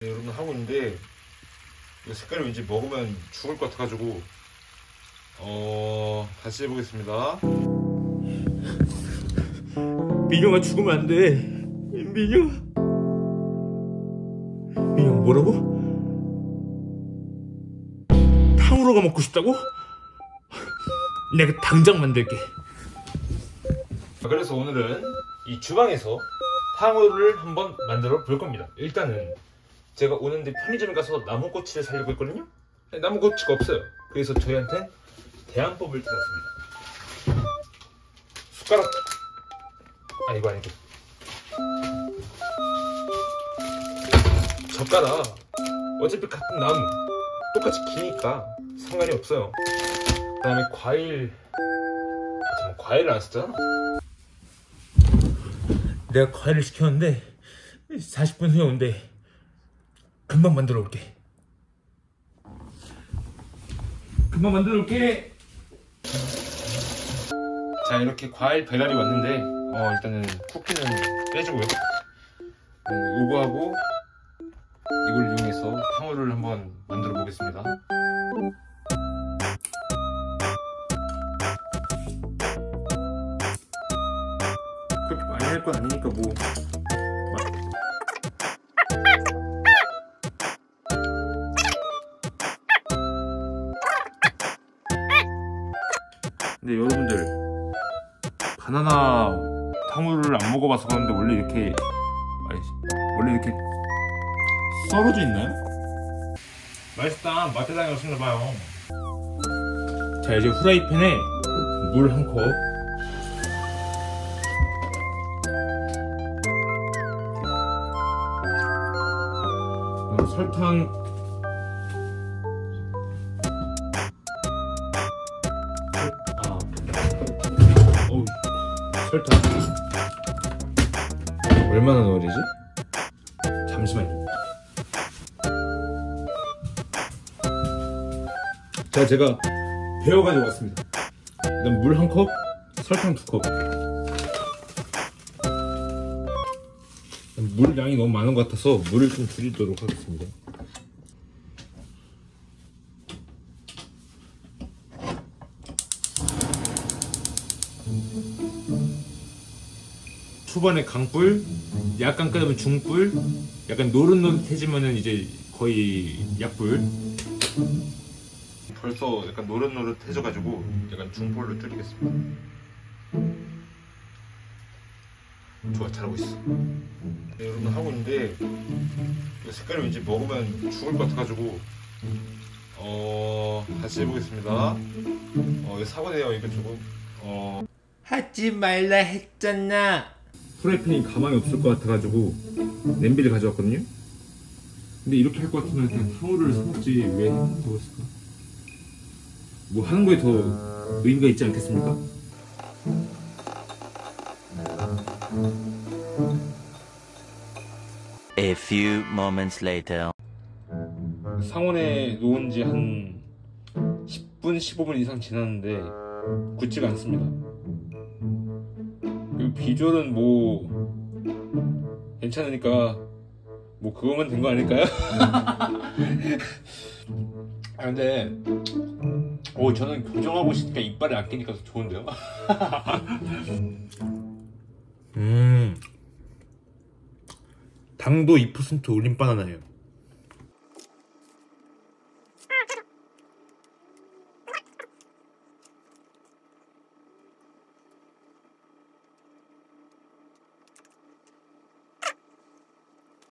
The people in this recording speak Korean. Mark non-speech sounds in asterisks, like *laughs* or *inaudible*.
네, 여러분 하고 있는데 이 색깔이 왠지 먹으면 죽을 것 같아가지고 어 다시 해보겠습니다. 민영아 죽으면 안 돼. 민영아. 민영아 뭐라고? 탕후루가 먹고 싶다고? 내가 당장 만들게. 아, 그래서 오늘은 이 주방에서 탕후루를 한번 만들어 볼 겁니다. 일단은 제가 오는데 편의점에 가서 나무꼬치를 살려고 했거든요. 나무꼬치가 없어요. 그래서 저희한테 대안법을 찾았습니다. 숟가락. 아 이거 아니고. 젓가락. 어차피 같은 나무. 똑같이 기니까 상관이 없어요. 그 다음에 과일. 아, 잠깐 과일을 안 썼잖아. 내가 과일을 시켰는데 40분 후에 온대. 금방 만들어 올게. 금방 만들어 올게. 자 이렇게 과일 배달이 왔는데 어 일단은 쿠키는 빼주고요 음, 요거하고 이걸 이용해서 탕후루를 한번 만들어 보겠습니다 그렇게 많이 할 건 아니니까 뭐 근데 여러분들 바나나 탕후루를 안 먹어봐서 그런데 원래 이렇게 아니, 원래 이렇게 썰어져 있나요? 맛있다 마트장에 오셨나 봐요 자 이제 후라이팬에 물 한 컵. 설탕 설탕 얼마나 넣어야 되지? 잠시만요 자 제가 배워 가지고 왔습니다 일단 물 한 컵, 설탕 두 컵. 물 양이 너무 많은 것 같아서 물을 좀 줄이도록 하겠습니다. 초반에 강불, 약간 끓으면 중불, 약간 노릇노릇해지면은 이제 거의 약불. 벌써 약간 노릇노릇해져가지고 약간 중불로 줄이겠습니다. 좋아 잘하고 있어. 네, 여러분 하고 있는데 이 색깔이 왠지 먹으면 죽을 것 같아가지고 어 다시 해보겠습니다. 어 사과네요 이거 조금 어 하지 말라 했잖아. 프라이팬이 가망이 없을 것 같아가지고 냄비를 가져왔거든요. 근데 이렇게 할 것 같으면 그냥 탕후루를 사먹지 왜 햄버거 했을까? 뭐 하는 거에 더 의미가 있지 않겠습니까? A few moments later. 상온에 놓은 지 한 10분, 15분 이상 지났는데 굳지가 않습니다. 비주얼은 뭐 괜찮으니까 뭐 그거면 된 거 아닐까요? 아 근데 오 저는 교정하고 싶으니까 이빨이 안 끼니까 더 좋은데요? *laughs* 음. 당도 2% 올린 바나나예요.